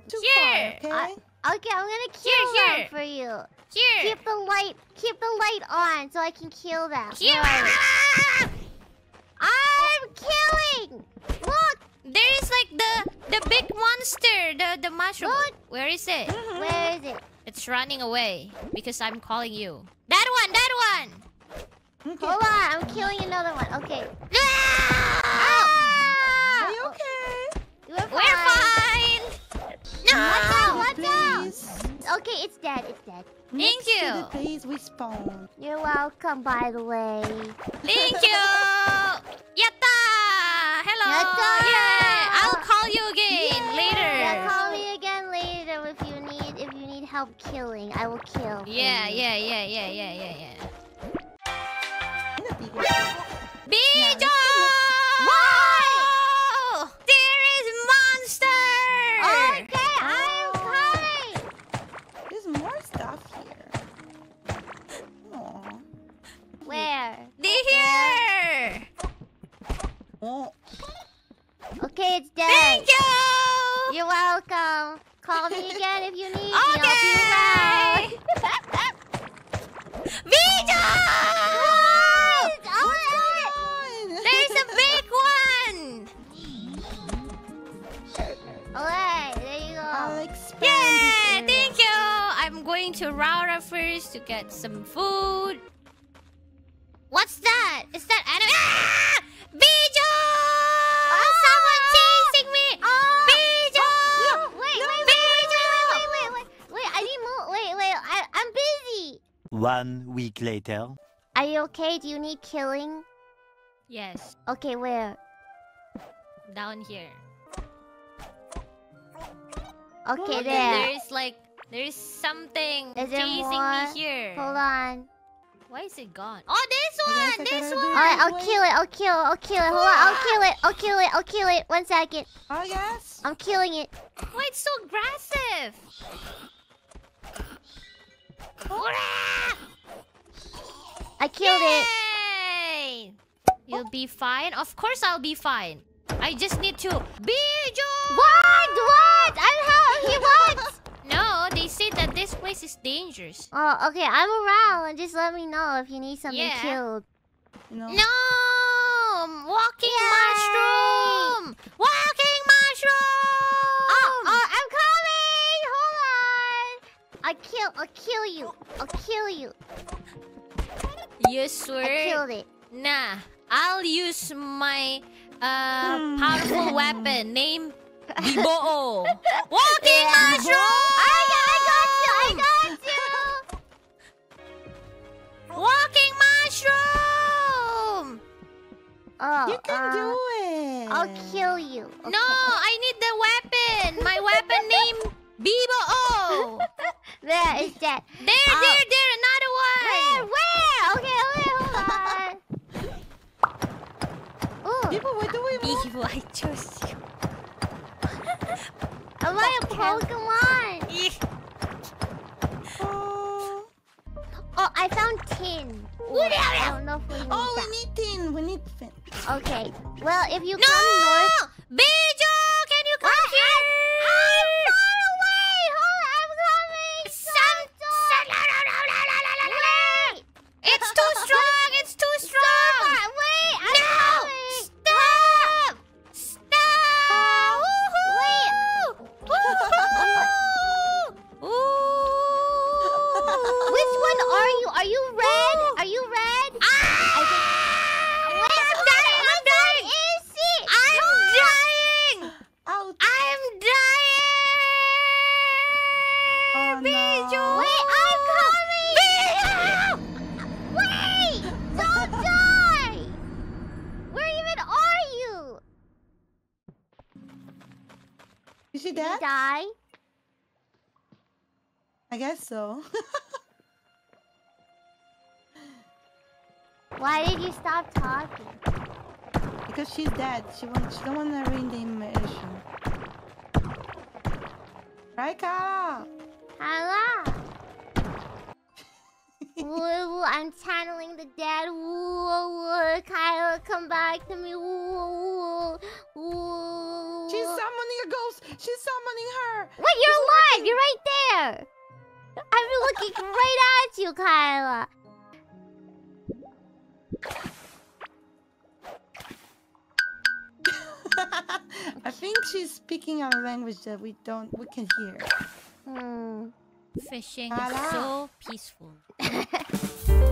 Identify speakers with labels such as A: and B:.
A: No problem. Too
B: Here.
A: far,
C: I-
A: okay?
C: Okay, I'm gonna kill
B: Here,
C: them for you.
B: Here.
C: Keep the light, keep the light on so I can kill them.
B: Here.
C: Where are? I'm killing. Look,
B: There is like the the big monster, the the mushroom.
C: Look.
B: Where is it?
C: Where is it?
B: It's running away because I'm calling you. That one, that one.
A: Okay.
C: Hold on, I'm killing another one. Okay.
B: Ah!
C: It's dead. It's dead.
A: Next
B: you.
A: To the base we spawn.
C: You're welcome, by the way.
B: Thank you. Yatta. Hello.
C: Yatta.
B: Yeah. I'll call you again later.
C: Yeah, call me again later if you need if you need help killing. I will kill.
B: Yeah,
C: you.
B: yeah, yeah, yeah, yeah, yeah, yeah.
A: In the.
B: Bijou!
A: Oh.
C: Okay, it's dead.
B: Thank you!
C: You're welcome. Call me again if you need me.
B: Okay.
C: I'll be around.
B: There's a big one!
C: Alright, there you go.
A: I'll expand
B: Yeah, thank you! I'm going to Raora first to get some food. What's that? Is that enemy? Ah!
C: Bijou!
D: One week later.
C: Are you okay? Do you need killing?
B: Yes,
C: Okay, where?
B: down here.
C: Okay,
B: And
C: there.
B: There's like there's something
C: Is there
B: chasing
C: more?
B: me here.
C: Hold on.
B: Why is it gone? Oh, this one! This
A: gotta
B: one!
A: do
C: Alright, I'll
A: Wait.
C: kill it. I'll kill it. I'll kill it. Hold on. I'll kill it. I'll kill it. I'll kill it. One second.
A: Oh, yes.
C: I'm killing it.
B: Why it's so aggressive? Hurrah!
C: I killed it.
B: You'll be fine. Of course, I'll be fine. I just need to. Bijou!
C: What? What? I'm how? He what?
B: No, they say that this place is dangerous.
C: oh, okay. I'm around. Just let me know if you need something
B: Yeah.
C: killed.
A: No.
B: No! Walking
C: Yay!
B: mushroom! Walking mushroom!
C: Oh, oh, I'm coming. Hold on. I kill. I'll kill you. I'll kill you.
B: You
C: I
B: swear?
C: killed it.
B: Nah, I'll use my uh
A: Hmm.
B: powerful weapon named Biboo. Walking
C: Yeah.
B: mushroom!
C: I, I got you. I got you.
B: Walking mushroom!
C: Oh,
A: You can
C: uh,
A: do it.
C: I'll kill you. Okay.
B: No, I need the weapon. My weapon named Biboo.
C: There, it's dead.
B: There,
C: Oh.
B: there, there, another one.
C: Where? Okay, okay, hold on. Ooh,
A: People, what do we want?
B: Biboo, I chose you.
C: am I a Pokemon?
A: Oh,
C: Oh, I found tin. Ooh, I don't know if we need
A: oh
C: that.
A: we need tin. We need fin.
C: Okay. Well, if you
B: No!
C: come north,
B: Bijou,
C: Which one are you? Are you red? Are you red?
B: Ah!
C: Wait,
B: I'm dying! I'm dying!
C: Is it?
B: I'm dying!
A: Ouch.
B: I'm dying!
A: Oh,
B: Bijou!
A: no.
C: Wait, I'm coming.
B: Bijou!
C: Wait! Don't die! Where even are you?
A: Is she
C: Did you
A: dead?
C: die?
A: I guess so.
C: Why did you stop talking?
A: because she's dead. She wants. She don't want to ruin the immersion. Right, Kara?
C: Hello. Woo, I'm channeling the dead. Woo, woo, Kaela, come back to me. Woo, woo.
A: She's summoning a ghost. She's summoning her.
C: Wait, you're alive! You're right there! I'm looking right at you, Kaela.
A: I think she's speaking our language that we don't, we can hear.
C: Hmm.
B: Fishing
A: Voila.
B: is so peaceful.